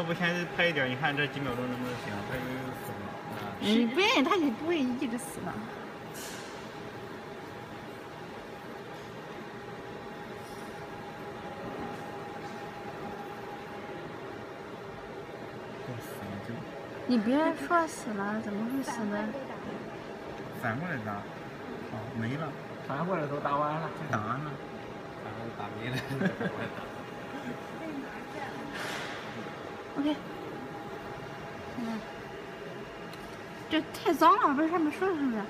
要不先拍一点，你看这几秒钟能不能行？他又死了。你不愿意，他也不会一直死的。你别说死了，怎么会死呢？反过来打，哦，没了。反过来都打完了，打完了，反过来打没了。OK。嗯。这太脏了，不是上面说是不是？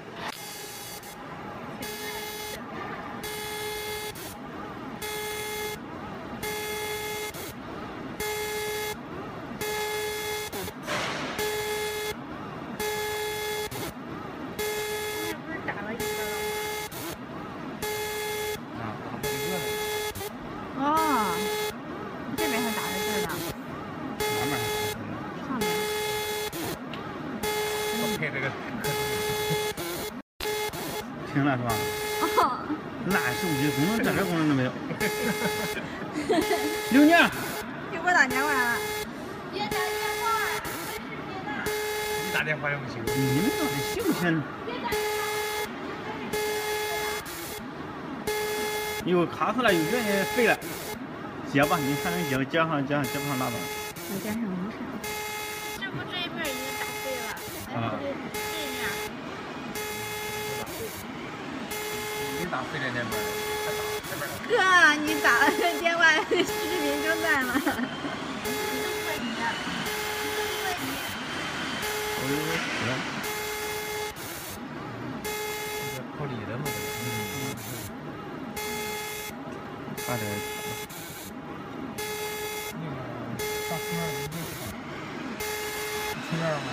不是打了一个了啊，打不一个了。哦，这边还打着字呢，哪面还上面。我配这个停了是吧？哦，烂手机功能，这点功能都没有。刘宁，又给我打电话了。你打电话也不行。你们到底行不行？又卡死了，又觉得废了。接吧，你还能接接上接上接不上拉倒。我加上没事。这不这一面已经打废了，啊这这一面你打废了那边。哥，你打了个电话，视频正在吗？都怪你，都怪你。我有点死了。这靠里的嘛，差点。那个大村儿没看，村儿吗？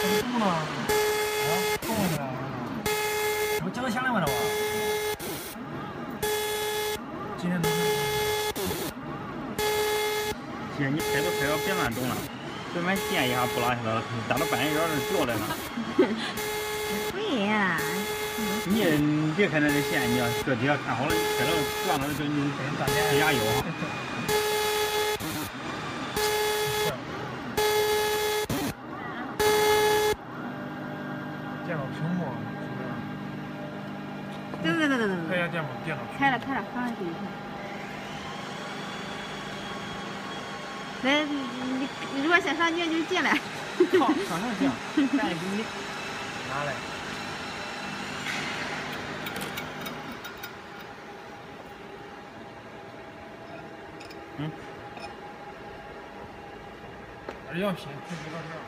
动了，啊，动了，我交钱了吗？这我。今天。姐，你拍都拍了，别乱动了。随便垫一下不拉下来，打到半夜要是掉来了。会呀。你你别看那个线，你要搁底下看好了，你拍了断了就你血压有哈。电脑屏幕，等等等等等等，开一下电脑电脑。开了开了，放上去。来，你你如果想上镜就进来。好，上上行，干一比你。拿来。嗯。二要先配不到这儿。